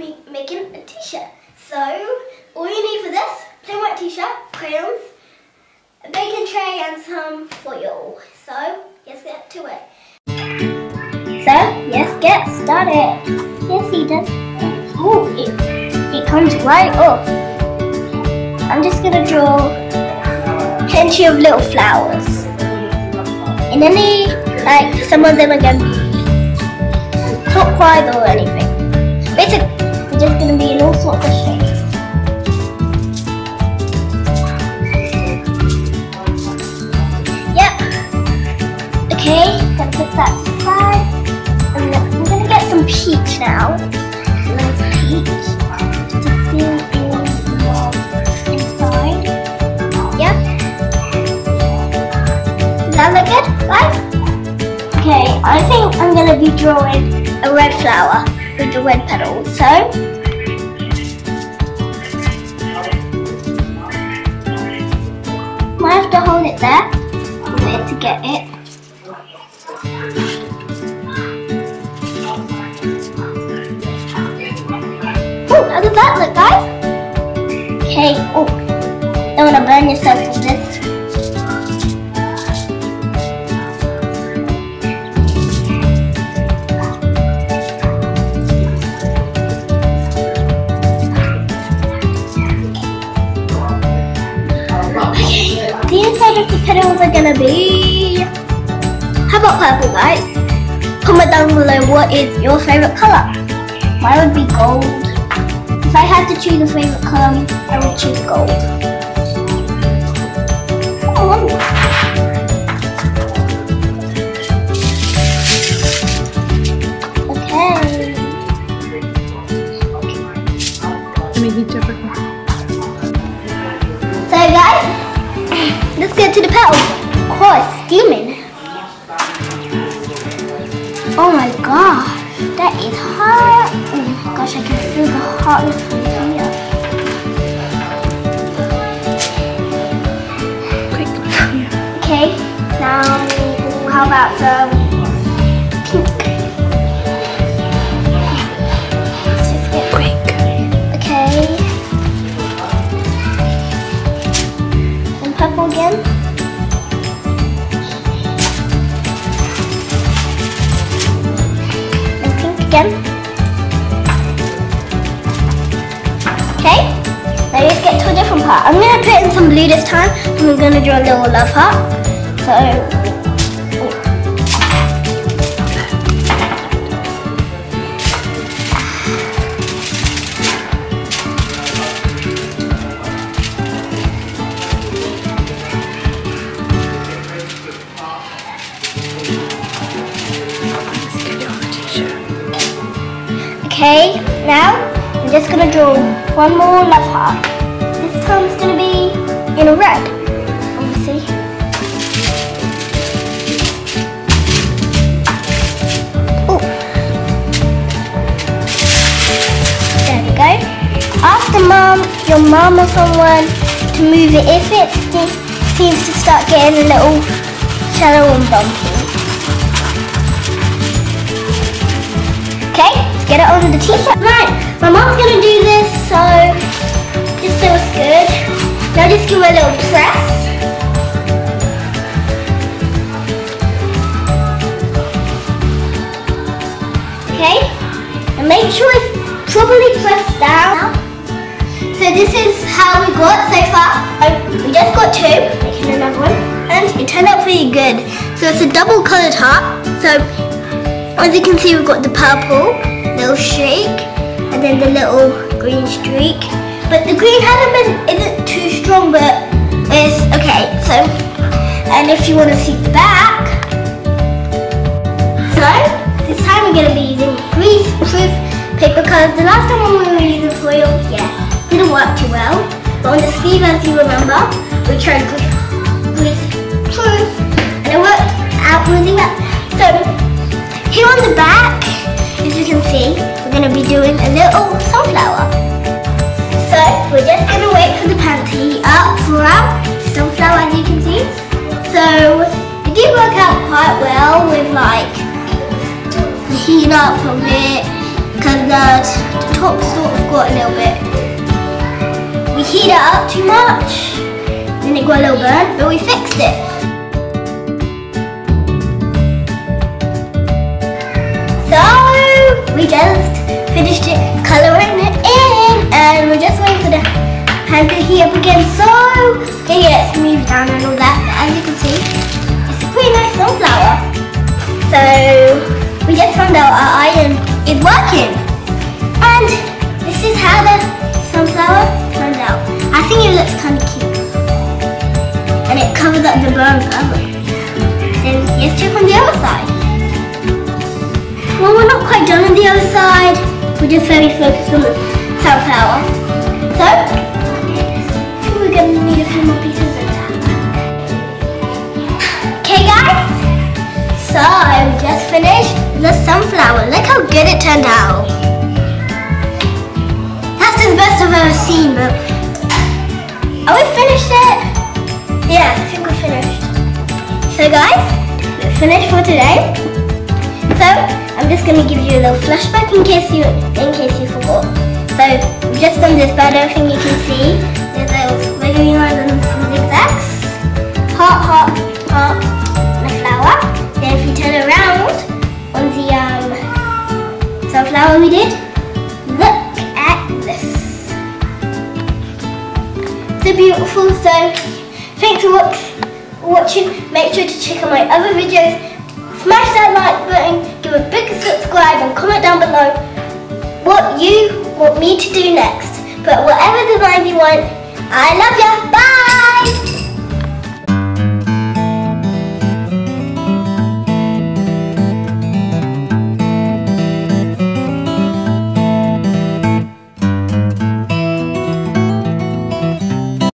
be making a t-shirt. So, all you need for this, plain white t-shirt, crayons, a baking tray and some foil. So, let's get to it. So, let's get started. Yes, he does. Oh, it, it comes right off. I'm just gonna draw plenty of little flowers. And any, like, some of them are gonna be clockwise or anything. Basically, just gonna be in all sorts of shapes. Yep. Okay, gonna put that aside. And then I'm gonna get some peach now. Peach. Inside. Yep. Does that look? Okay, I think I'm gonna be drawing a red flower with the red petals. So might have to hold it there a bit to get it. Oh, how does that look, guys? Okay. Oh, don't want to burn yourself The inside of the petals are gonna be. How about purple, guys? Comment down below what is your favorite color. Mine would be gold. If I had to choose a favorite color, I would choose gold. Oh, let's get to the petals. Of course, steaming. Oh my gosh, that is hot. Oh my gosh, I can feel the hotness from here. Quick. Okay, now how about some Again. Okay. Now let's get to a different part. I'm gonna put in some blue this time and we're gonna draw a little love heart. So Okay, now I'm just gonna draw one more love heart. This time it's gonna be in a red, obviously. There we go. Ask the mom, your mom or someone to move it if it seems to start getting a little shallow and bumpy. Okay, let's get it onto the t-shirt. Right, my mom's gonna do this, so this feels good. Now just give it a little press. Okay, and make sure it's properly pressed down. So this is how we got so far. We just got two, making another one, and it turned out pretty good. So it's a double coloured top. So as you can see, we've got the purple little streak and then the little green streak. But the green hasn't been isn't too strong, but it's okay. So, and if you want to see the back, so this time we're gonna be using grease-proof paper because the last time when we were using foil, yeah, didn't work too well. But on the sleeve, as you remember, we tried grease-proof, and it worked out really well. So here on the back, as you can see, we're going to be doing a little sunflower. So we're just going to wait for the pan to heat up for our sunflower, as you can see. So it did work out quite well with like the heat up of it because the top sort of got a little bit. We heat it up too much. Then it got a little burnt, but we fixed it. We just finished it colouring it in and we're just waiting for the pan to heat up again so it gets smoothed down and all that. But as you can see, it's a pretty nice sunflower. So we just found out our iron is working. And this is how the sunflower turned out. I think it looks kind of cute. And it covers up the burn cover. Then let's check on the other side. Well, we're not the other side. We're just very focused on the sunflower. So, we're going to need a few more pieces of that. Okay, guys. So, we just finished the sunflower. Look how good it turned out. That's the best I've ever seen, but... Are we finished it? Yeah, I think we're finished. So guys, we're finished for today. So I'm just gonna give you a little flashback in case you in case you forgot. So we've just done this, but I think you can see. There's those wiggly lines and some zigzags. Heart, heart, heart, and a flower. Then if you turn around on the um, sunflower we did, look at this. So beautiful. So thanks for watching. Make sure to check out my other videos. Smash that like button, give a big subscribe and comment down below what you want me to do next. But whatever design you want, I love ya. Bye!